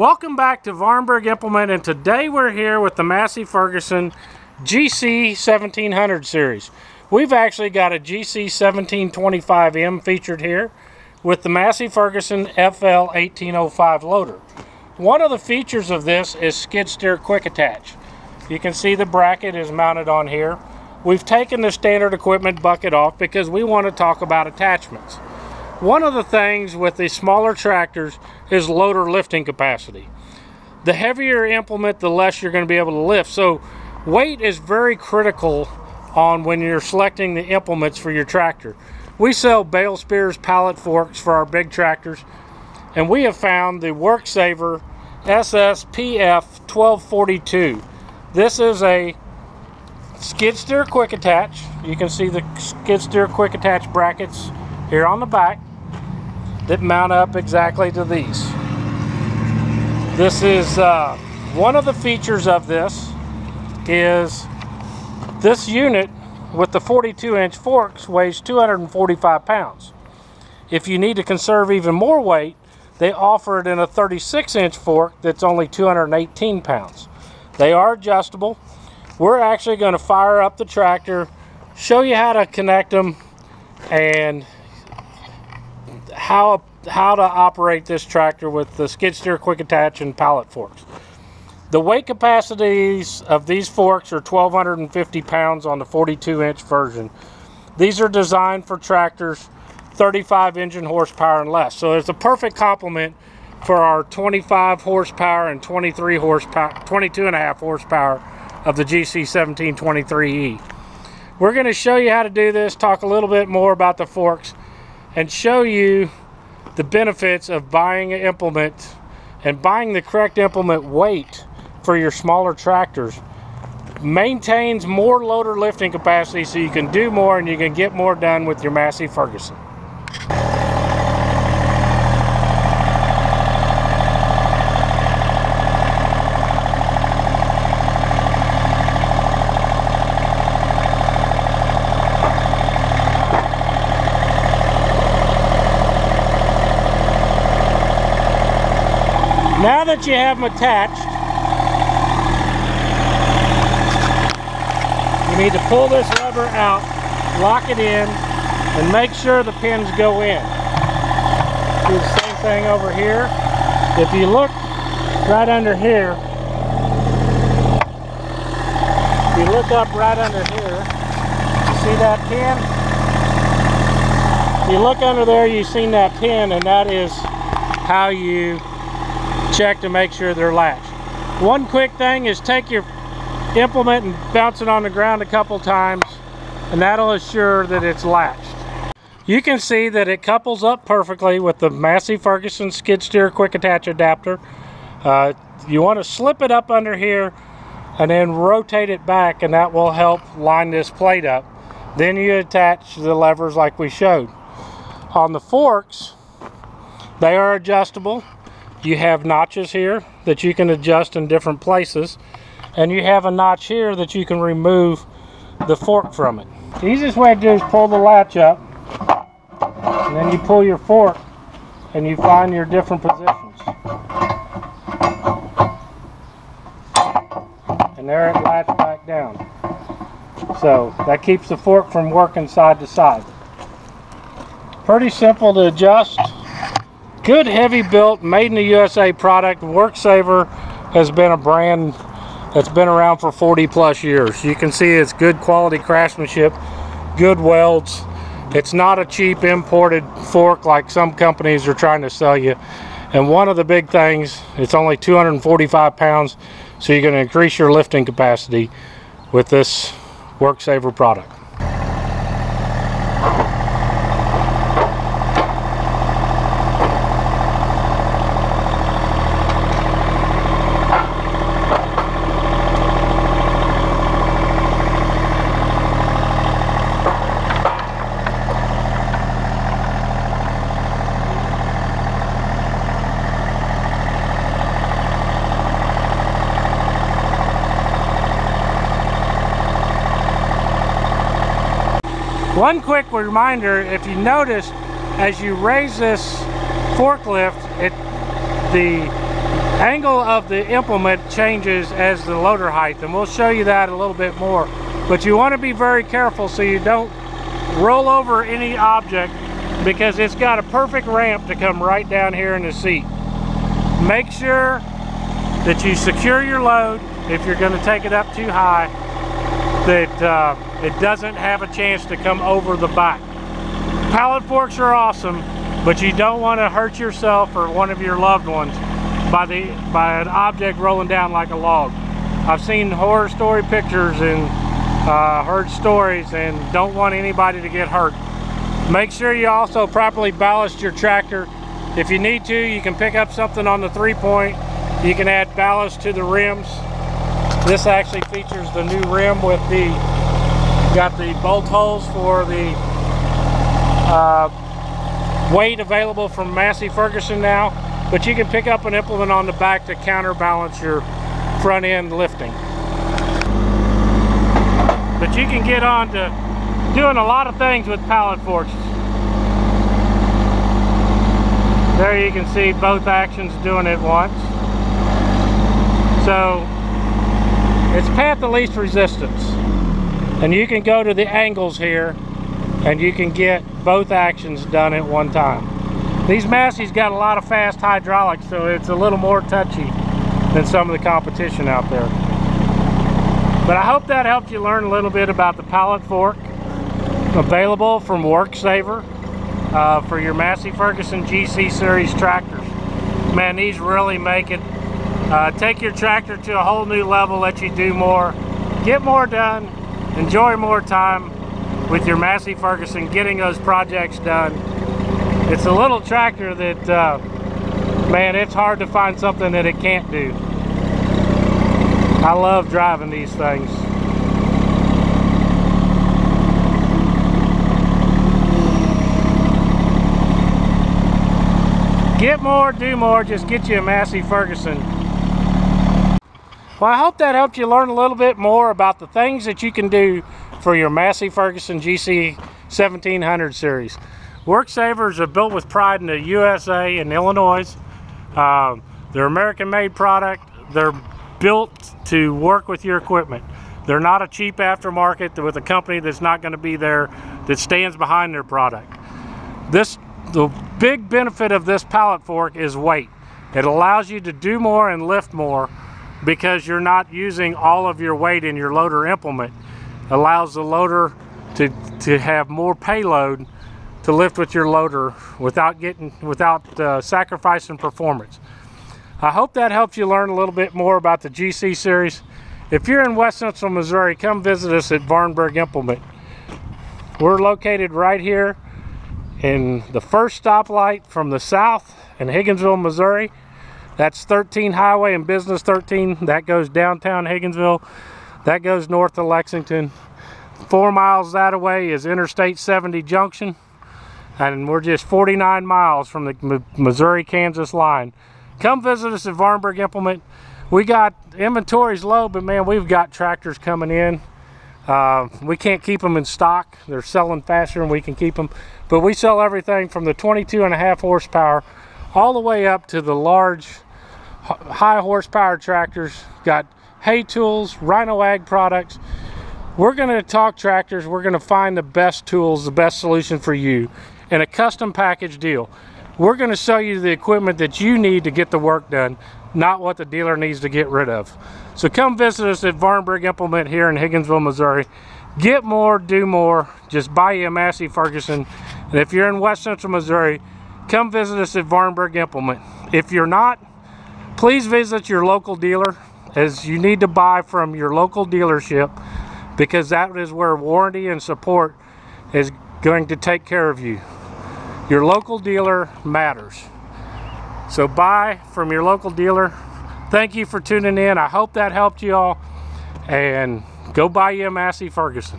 Welcome back to Vahrenberg Implement and today we're here with the Massey Ferguson GC 1700 series. We've actually got a GC 1725M featured here with the Massey Ferguson FL 1805 loader. One of the features of this is skid steer quick attach. You can see the bracket is mounted on here. We've taken the standard equipment bucket off because we want to talk about attachments. One of the things with the smaller tractors is loader lifting capacity. The heavier implement, the less you're going to be able to lift. So weight is very critical on when you're selecting the implements for your tractor. We sell bale spears pallet forks for our big tractors and we have found the WorkSaver SSPF 1242. This is a skid steer quick attach. You can see the skid steer quick attach brackets here on the back that mount up exactly to these. This is uh, one of the features of this is this unit with the 42 inch forks weighs 245 pounds. If you need to conserve even more weight, they offer it in a 36 inch fork that's only 218 pounds. They are adjustable. We're actually going to fire up the tractor, show you how to connect them, and how how to operate this tractor with the skid steer quick attach and pallet forks. The weight capacities of these forks are 1250 pounds on the 42 inch version. These are designed for tractors 35 engine horsepower and less. So it's a perfect complement for our 25 horsepower and 23 horsepower, 22 and a half horsepower of the GC 1723E. We're going to show you how to do this, talk a little bit more about the forks, and show you the benefits of buying an implement and buying the correct implement weight for your smaller tractors maintains more loader lifting capacity so you can do more and you can get more done with your Massey Ferguson. Now that you have them attached, you need to pull this lever out, lock it in, and make sure the pins go in. Do the same thing over here. If you look right under here, if you look up right under here, you see that pin? If you look under there, you've seen that pin, and that is how you check to make sure they're latched. One quick thing is take your implement and bounce it on the ground a couple times and that'll assure that it's latched. You can see that it couples up perfectly with the Massey Ferguson skid steer quick attach adapter. Uh, you want to slip it up under here and then rotate it back and that will help line this plate up. Then you attach the levers like we showed. On the forks, they are adjustable you have notches here that you can adjust in different places and you have a notch here that you can remove the fork from it. The easiest way to do is pull the latch up and then you pull your fork and you find your different positions. And there it latched back down. So that keeps the fork from working side to side. Pretty simple to adjust. Good heavy built, made in the USA product. WorkSaver has been a brand that's been around for 40 plus years. You can see it's good quality craftsmanship, good welds. It's not a cheap imported fork like some companies are trying to sell you. And one of the big things, it's only 245 pounds, so you're going to increase your lifting capacity with this WorkSaver product. One quick reminder, if you notice, as you raise this forklift, it the angle of the implement changes as the loader height and we'll show you that a little bit more. But you want to be very careful so you don't roll over any object because it's got a perfect ramp to come right down here in the seat. Make sure that you secure your load if you're going to take it up too high that uh, it doesn't have a chance to come over the back pallet forks are awesome but you don't want to hurt yourself or one of your loved ones by the by an object rolling down like a log. I've seen horror story pictures and uh, heard stories and don't want anybody to get hurt. Make sure you also properly ballast your tractor. If you need to, you can pick up something on the three point. You can add ballast to the rims. This actually features the new rim with the, got the bolt holes for the uh, weight available from Massey Ferguson now but you can pick up an implement on the back to counterbalance your front end lifting. But you can get on to doing a lot of things with pallet forks. There you can see both actions doing it once. So it's path of least resistance. And you can go to the angles here and you can get both actions done at one time. These Massey's got a lot of fast hydraulics, so it's a little more touchy than some of the competition out there. But I hope that helped you learn a little bit about the pallet fork. Available from WorkSaver uh, for your Massey Ferguson GC Series tractors. Man, these really make it, uh, take your tractor to a whole new level, let you do more, get more done, enjoy more time with your Massey Ferguson, getting those projects done it's a little tractor that, uh, man, it's hard to find something that it can't do. I love driving these things. Get more, do more, just get you a Massey Ferguson. Well, I hope that helped you learn a little bit more about the things that you can do for your Massey Ferguson GC 1700 series. Work Savers are built with pride in the USA and Illinois. Um, they're American-made product. They're built to work with your equipment. They're not a cheap aftermarket with a company that's not going to be there that stands behind their product. This the big benefit of this pallet fork is weight. It allows you to do more and lift more because you're not using all of your weight in your loader implement. Allows the loader to, to have more payload to lift with your loader without getting without uh, sacrificing performance. I hope that helps you learn a little bit more about the GC series. If you're in West Central Missouri, come visit us at Vahrenberg Implement. We're located right here in the first stoplight from the south in Higginsville, Missouri. That's 13 Highway and Business 13. That goes downtown Higginsville. That goes north to Lexington. Four miles that away is Interstate 70 Junction and we're just 49 miles from the Missouri-Kansas line. Come visit us at Vahrenberg Implement. We got inventory's low, but man, we've got tractors coming in. Uh, we can't keep them in stock. They're selling faster than we can keep them. But we sell everything from the 22 and a half horsepower all the way up to the large high horsepower tractors. Got hay tools, Rhino Ag products. We're going to talk tractors. We're going to find the best tools, the best solution for you in a custom package deal. We're going to sell you the equipment that you need to get the work done, not what the dealer needs to get rid of. So come visit us at Vahrenberg Implement here in Higginsville, Missouri. Get more, do more. Just buy you a Massey Ferguson. And if you're in West Central Missouri, come visit us at Vahrenberg Implement. If you're not, please visit your local dealer as you need to buy from your local dealership because that is where warranty and support is going to take care of you. Your local dealer matters. So buy from your local dealer. Thank you for tuning in. I hope that helped you all. And go buy you a Massey Ferguson.